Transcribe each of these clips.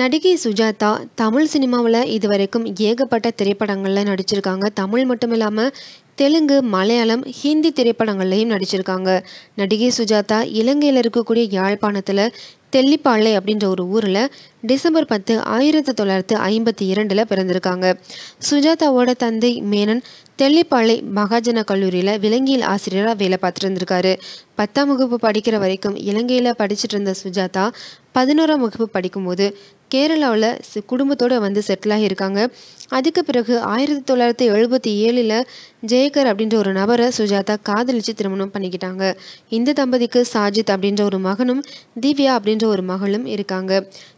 நடிகை சுஜாதா தமிழ் சினிமாவில் இதுவரைக்கும் ஏகப்பட்ட திரைப்படங்களில் நடிச்சிருக்காங்க. தமிழ் மட்டும் இல்லாமல் தெலுங்கு மலையாளம் ஹிந்தி திரைப்படங்கள்லையும் நடிச்சிருக்காங்க. நடிகை சுஜாதா இலங்கையில் இருக்கக்கூடிய யாழ்ப்பாணத்தில் தெல்லிப்பாளை அப்படின்ற ஒரு ஊரில் டிசம்பர் பத்து ஆயிரத்தி தொள்ளாயிரத்து ஐம்பத்தி இரண்டில் பிறந்திருக்காங்க. சுஜாதாவோட தந்தை மேனன் தெல்லிப்பாளை மகாஜன கல்லூரியில் விலங்கியல் ஆசிரியராக வேலை பார்த்துட்டு இருந்திருக்காரு. பத்தாம் வகுப்பு படிக்கிற வரைக்கும் இலங்கையில் படிச்சுட்டு இருந்த சுஜாதா பதினோராம் வகுப்பு படிக்கும்போது கேரளாவில் குடும்பத்தோடு வந்து செட்டில் ஆகியிருக்காங்க அதுக்கு பிறகு ஆயிரத்தி தொள்ளாயிரத்தி எழுபத்தி ஏழில் ஜெயகர் அப்படின்ற ஒரு நபரை சுஜாதா காதலிச்சு திருமணம் பண்ணிக்கிட்டாங்க. இந்த தம்பதிக்கு சாஜித் அப்படின்ற ஒரு மகனும் திவ்யா அப்படின்ற ஒரு மகளும் இருக்காங்க.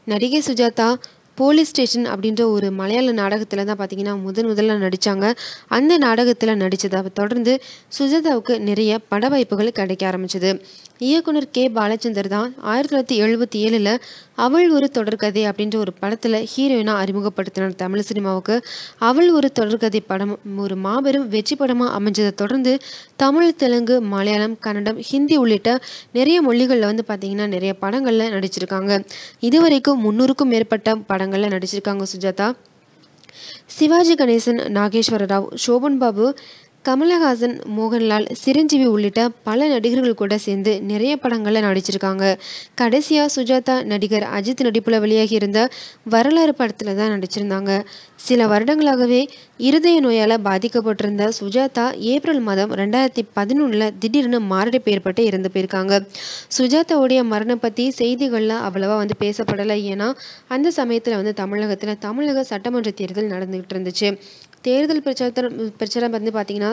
நடிகை சுஜாதா போலீஸ் ஸ்டேஷன் அப்படின்ற ஒரு மலையாள நாடகத்தில் தான் பார்த்தீங்கன்னா முதன் முதல்ல நடித்தாங்க அந்த நாடகத்தில் நடித்ததை தொடர்ந்து சுஜாதாவுக்கு நிறைய பட வாய்ப்புகள் கிடைக்க ஆரம்பிச்சது. இயக்குனர் கே. பாலச்சந்தர் தான் ஆயிரத்தி தொள்ளாயிரத்தி எழுபத்தி ஏழில் அவள் ஒரு தொடர்கதை அப்படின்ற ஒரு படத்தில் ஹீரோயினாக அறிமுகப்படுத்தினார் தமிழ் சினிமாவுக்கு. அவள் ஒரு தொடர்கதை படம் ஒரு மாபெரும் வெற்றி படமாக அமைஞ்சதை தொடர்ந்து தமிழ் தெலுங்கு மலையாளம் கன்னடம் ஹிந்தி உள்ளிட்ட நிறைய மொழிகளில் வந்து பார்த்திங்கன்னா நிறைய படங்களில் நடிச்சிருக்காங்க. இதுவரைக்கும் முந்நூறுக்கும் மேற்பட்ட படங்களில் நடிச்சிருக்காங்க சுஜாதா. சிவாஜி கணேசன் நாகேஸ்வர ராவ் சோபன் பாபு கமலஹாசன் மோகன்லால் சிரஞ்சீவி உள்ளிட்ட பல நடிகர்கள் கூட சேர்ந்து நிறைய படங்களில் நடிச்சிருக்காங்க. கடைசியாக சுஜாதா நடிகர் அஜித் நடிப்பில் வெளியாகி இருந்த வரலாறு படத்தில் தான் நடிச்சிருந்தாங்க. சில வருடங்களாகவே இருதய நோயால் பாதிக்கப்பட்டிருந்த சுஜாதா ஏப்ரல் மாதம் ரெண்டாயிரத்தி பதினொன்றில் திடீர்னு மாரடைப்பு ஏற்பட்டு இறந்து போயிருக்காங்க. சுஜாதாவுடைய மரணம் பற்றி செய்திகளில் அவ்வளவா வந்து பேசப்படலை. ஏன்னா அந்த சமயத்தில் வந்து தமிழகத்தில் தமிழக சட்டமன்ற தேர்தல் நடந்துகிட்டு இருந்துச்சு. தேர்தல் பிரச்சாரம் பிரச்சாரம் வந்து பார்த்தீங்கன்னா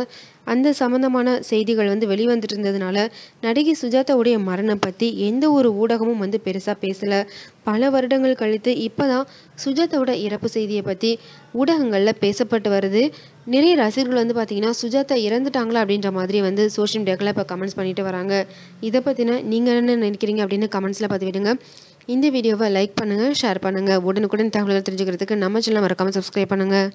அந்த சம்மந்தமான செய்திகள் வந்து வெளிவந்துட்டு இருந்ததுனால நடிகை சுஜாதாவுடைய மரணம் பற்றி எந்த ஒரு ஊடகமும் வந்து பெருசாக பேசலை. பல வருடங்கள் கழித்து இப்போ தான் சுஜாதாவோட இறப்பு செய்தியை பற்றி ஊடகங்களில் பேசப்பட்டு வருது. நிறைய ரசிகர்கள் வந்து பார்த்தீங்கன்னா சுஜாதா இறந்துட்டாங்களா அப்படின்ற மாதிரி வந்து சோஷியல் மீடியாக்கில் இப்போ கமெண்ட்ஸ் பண்ணிட்டு வராங்க. இதை பற்றின நீங்கள் என்ன நினைக்கிறீங்க அப்படின்னு கமெண்ட்ஸில் பதிவிடுங்க. இந்த வீடியோவை லைக் பண்ணுங்கள் ஷேர் பண்ணுங்கள் உடனுக்குடன் தகவல்கள் தெரிஞ்சுக்கிறதுக்கு நம்ம சேனல் மறக்காமல் சப்ஸ்கிரைப் பண்ணுங்கள்